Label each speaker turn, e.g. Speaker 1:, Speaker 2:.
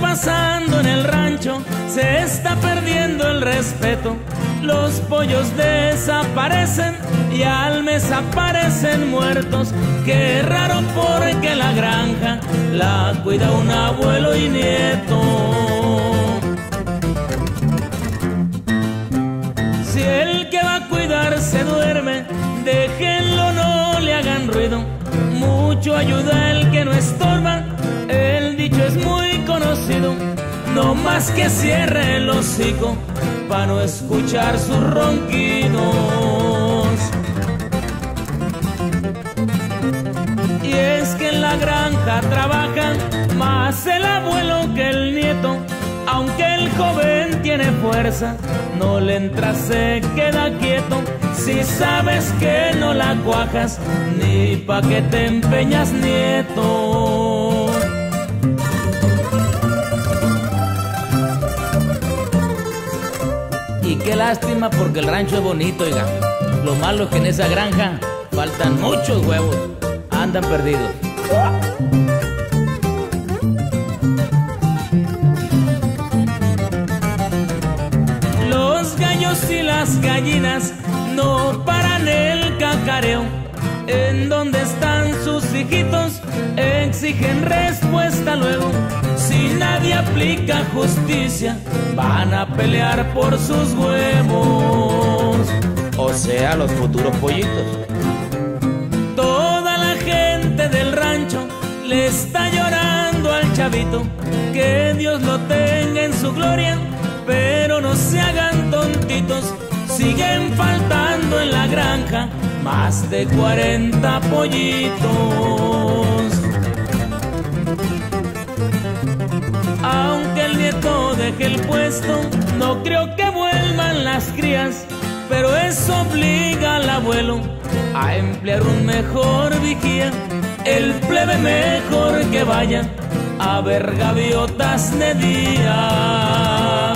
Speaker 1: pasando en el rancho, se está perdiendo el respeto. Los pollos desaparecen y al mes aparecen muertos. Qué raro porque la granja la cuida un abuelo y nieto. Si el que va a cuidar se duerme, déjenlo, no le hagan ruido. Mucho ayuda el que no estorba, el dicho es muy No más que cierre el hocico para no escuchar sus ronquidos. Y es que en la granja trabaja más el abuelo que el nieto. Aunque el joven tiene fuerza, no le entra, se queda quieto. Si sabes que no la cuajas, ni pa' que te empeñas, nieto. Y qué lástima porque el rancho es bonito, oiga. Lo malo es que en esa granja faltan muchos huevos. Andan perdidos. Los gallos y las gallinas no paran el cacareo. ¿En dónde están sus hijitos? Exigen respuesta luego. Nadie aplica justicia, van a pelear por sus huevos.
Speaker 2: O sea, los futuros pollitos.
Speaker 1: Toda la gente del rancho le está llorando al chavito. Que Dios lo tenga en su gloria, pero no se hagan tontitos. Siguen faltando en la granja más de 40 pollitos. Deje el puesto, no creo que vuelvan las crías, pero eso obliga al abuelo a emplear un mejor vigía. El plebe mejor que vaya a ver gaviotas de día.